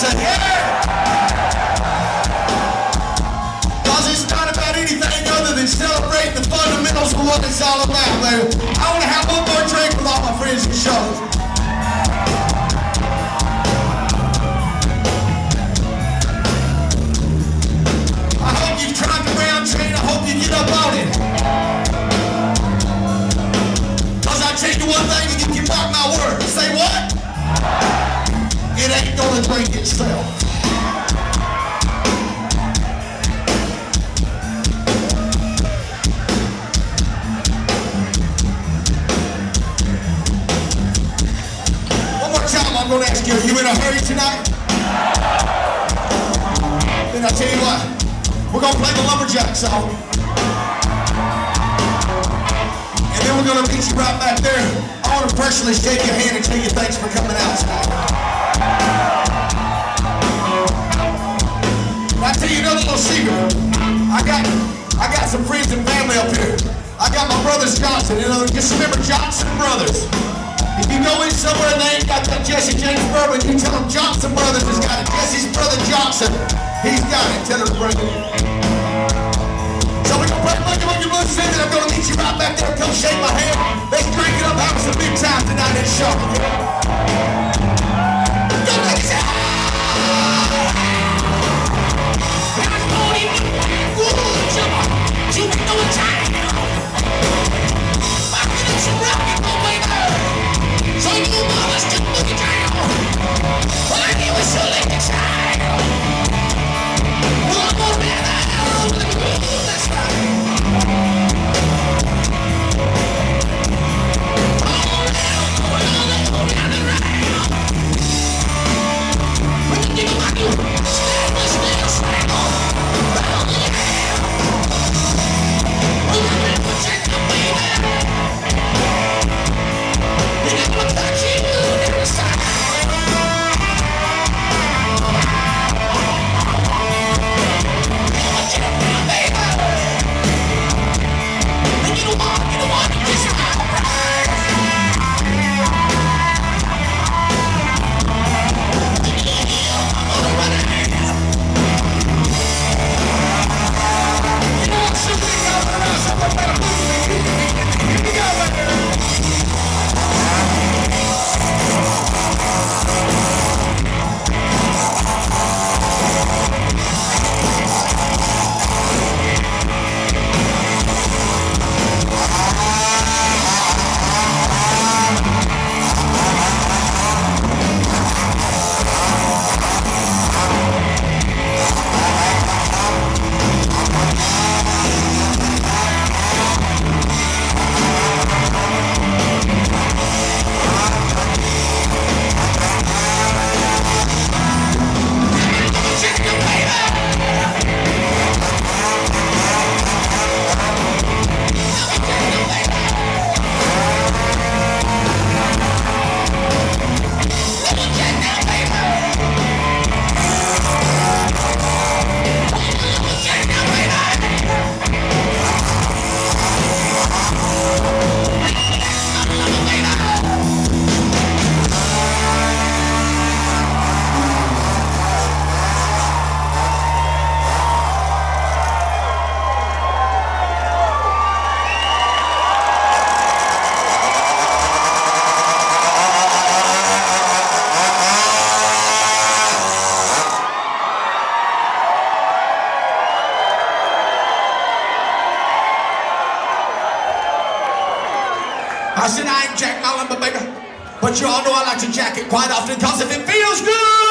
say, yeah! Cause it's not about anything other than celebrating the fundamentals of what it's all about, baby. I want to have one more drink with all my friends and shows. I hope you've tried the round train. I hope you get up on it. Cause I tell you one thing, and you can mark my words. Ain't gonna drink itself. One more time, I'm gonna ask you, are you in a hurry tonight? Then I tell you what, we're gonna play the lumberjack song. And then we're gonna meet you right back there. I wanna personally shake your hand and tell you thanks for coming out tonight. I tell you another little secret. I got I got some friends and family up here. I got my brothers Johnson, you know, just remember Johnson Brothers. If you go in somewhere and they ain't got that Jesse James bourbon, you tell them Johnson Brothers has got it. Jesse's brother Johnson, he's got it. Tell him to bring it and I'm gonna meet you right back there. Come shake my hand. Let's drink it up, have some big time tonight in show. I said I ain't Jack Mullen, but baby, but you all know I like to jack it quite often, cause if it feels good,